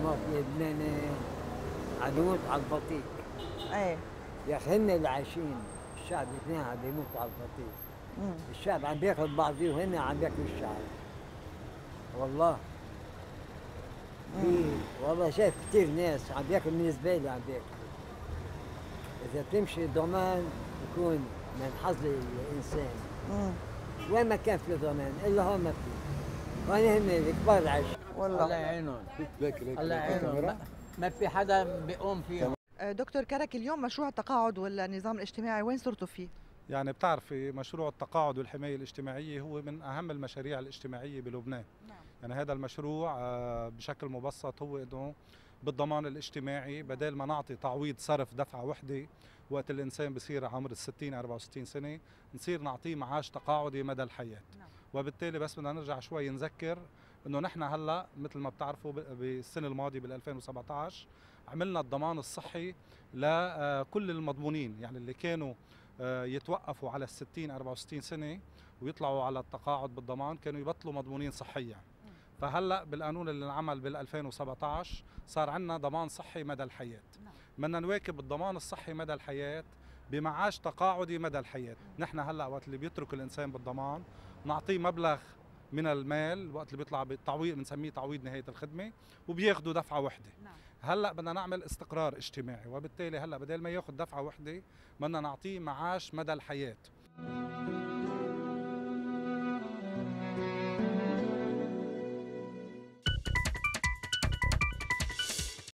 المواطن اللبناني عم يموت على البطيء. إيه. يا أخي هن اللي عايشين الشعب الاثنين عم بيموتوا على البطيء. مم. الشعب عم بياكل بعضيه وهن عم بياكلوا الشعب. والله. في والله شايف كثير ناس عم بياكلوا من الزبالة عم بياكلوا. إذا بتمشي ضمان بكون من حظ الإنسان. وين ما كان في ضمان إلا هون ما في. هون هن الكبار اللي عايشين الله والله يعينهم الله يعينهم. ما- في حدا بيقوم فيهم آه، دكتور كرك اليوم مشروع التقاعد والنظام الاجتماعي وين صرتوا فيه؟ يعني بتعرفي مشروع التقاعد والحماية الاجتماعية هو من أهم المشاريع الاجتماعية بلبنان نعم. يعني هذا المشروع آه، بشكل مبسط هو أنه بالضمان الاجتماعي بدل ما نعطي تعويض صرف دفعة وحدة وقت الإنسان بصير عمر ال 60 64 سنة نصير نعطيه معاش تقاعدي مدى الحياة نعم. وبالتالي بس بدنا نرجع شوي نذكر إنه نحن هلأ مثل ما بتعرفوا بالسنة الماضية بال 2017 عملنا الضمان الصحي لكل المضمونين يعني اللي كانوا آه، يتوقفوا على ال 60 64 سنة ويطلعوا على التقاعد بالضمان كانوا يبطلوا مضمونين صحيا فهلأ بالقانون اللي انعمل بال 2017 صار عندنا ضمان صحي مدى الحياة. بدنا نواكب الضمان الصحي مدى الحياة بمعاش تقاعدي مدى الحياة. نحن هلأ وقت اللي بيترك الإنسان بالضمان نعطيه مبلغ من المال وقت اللي بيطلع بالتعويض بنسميه تعويض نهاية الخدمة وبياخذوا دفعة وحدة. نعم. هلأ بدنا نعمل استقرار اجتماعي وبالتالي هلأ بدل ما ياخذ دفعة وحدة بدنا نعطيه معاش مدى الحياة.